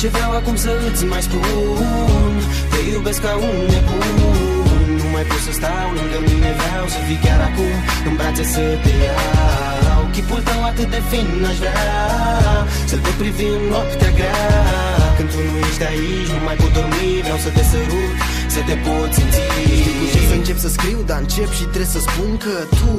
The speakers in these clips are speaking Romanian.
ce vreau acum să îți mai spun. Te iubesc ca un nebun. Nu mai pot să stau lângă mine Vreau să fii chiar acum. În brațe să te iau. Chipul tău atât de fin aș vrea Să-l pot privi în noaptea grea. Când tu nu ești aici Nu mai pot dormi Vreau să te sărut Să te pot simți. Știi să încep să scriu, dar încep și trebuie să spun că tu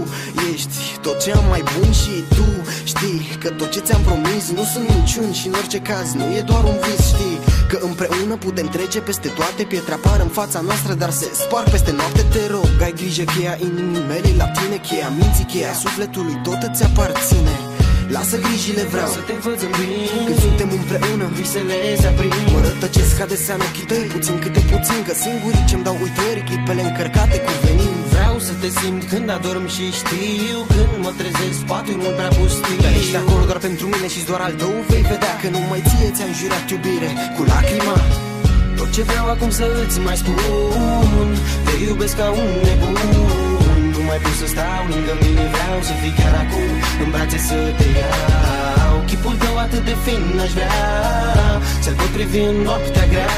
ești tot ce am mai bun și tu știi că tot ce ți-am promis nu sunt minciuni și în orice caz nu e doar un vis, știi că împreună putem trece peste toate pietre apar în fața noastră, dar se spar peste noapte, te rog, ai grijă cheia inimii mele la tine, cheia minții, cheia sufletului, tot îți aparține. Lasă grijile vreau Să te văd zâmbind Când suntem împreună Visele se aprind. Mă rătăcesc ca de seamă ochii tăi Puțin câte puțin Că singurii ce-mi dau uitări Clipele încărcate cu venin. Vreau să te simt când adorm și știu Când mă trezesc. Spațiul mult prea pustiu. Dar ești acolo doar pentru mine și doar al tău. Vei vedea că numai ție ți-am jurat iubire Cu lacrima. Tot ce vreau acum să îți mai spun. Te iubesc ca un nebun Nu mai pot să stau lângă mine Vreau să fii chiar acum. În brațe să te iau. Chipul tău atât de fin aș vrea Să-l pot privi în noaptea grea.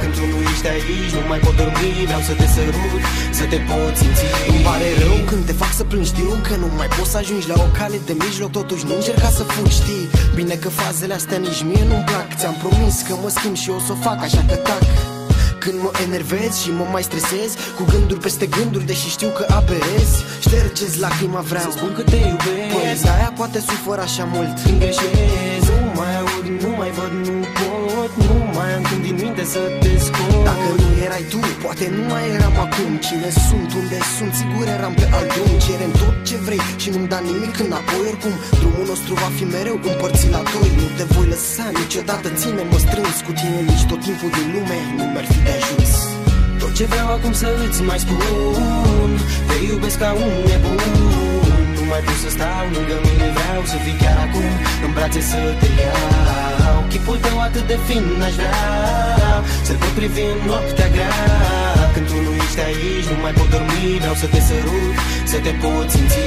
Când tu nu ești aici Nu mai pot dormi Vreau să te sărut Să te pot simți. Îmi pare rău când te fac să plângi Știu că nu mai poți să ajungi la o cale de mijloc Totuși nu încerca să fugi, știi. Bine că fazele astea nici mie nu-mi plac Ți-am promis că mă schimb și o să o fac Așa că tac când mă enervez și mă mai stresez Cu gânduri peste gânduri, deși știu că aberez Ștergeți lacrima vreau. Să spun că te iubesc. Păi de-aia poate sufăr așa mult. Când greșesc Nu mai aud, nu mai văd, nu pot Nu mai am când din minte să te scot. Dacă nu erai tu, poate nu mai eram acum. Cine sunt, unde sunt, sigur eram pe alt drum Cerem tot ce vrei și nu-mi da nimic înapoi Oricum, drumul nostru va fi mereu împărțit la doi. Nu te voi lăsa niciodată, ține-mă strâns Cu tine nici tot timpul din lume nu mi-ar fi de ajuns. Tot ce vreau acum să îți mai spun Te iubesc ca un nebun. Nu mai pot să stau lângă mine Vreau să fii chiar acum În brațe să te iau. Chipul tău atât de fin aș vrea Să-l pot privi în noaptea grea mai pot dormi Vreau să te sărut Să te pot simți